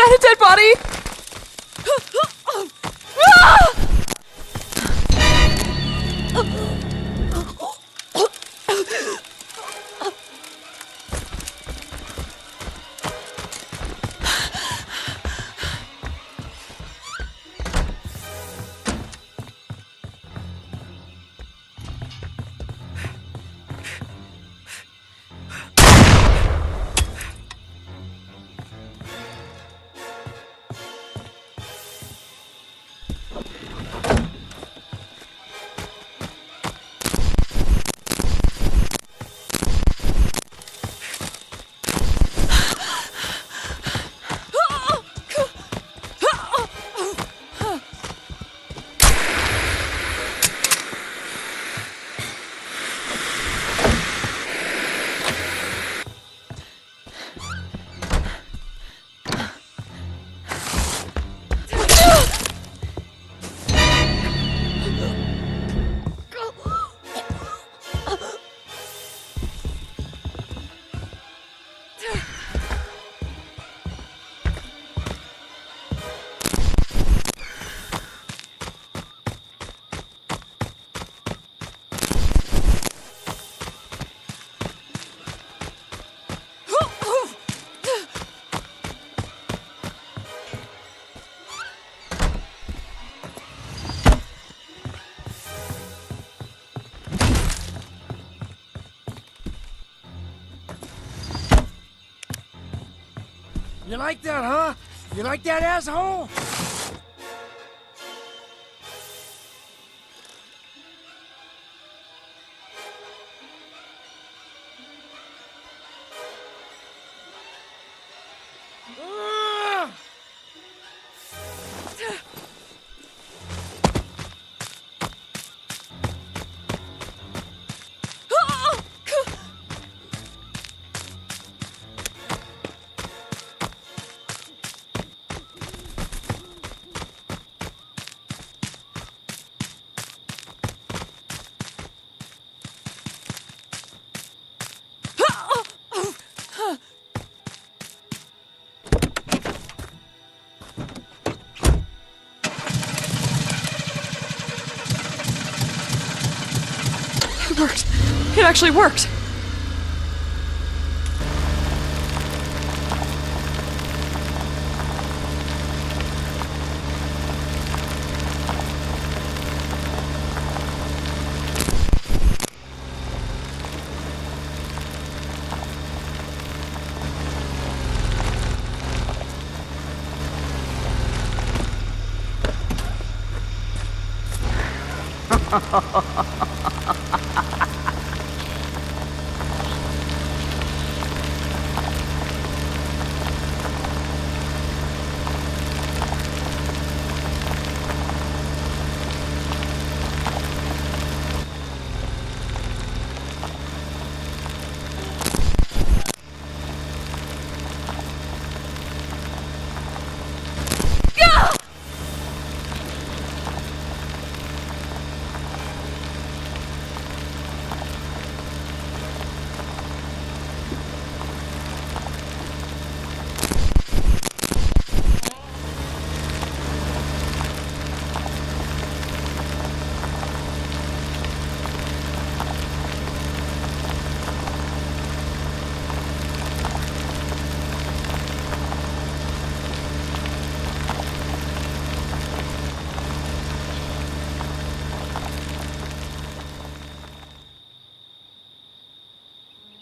that a dead body? Oh. Ah! You like that, huh? You like that, asshole? Ah! worked. It actually worked. ha ha ha ha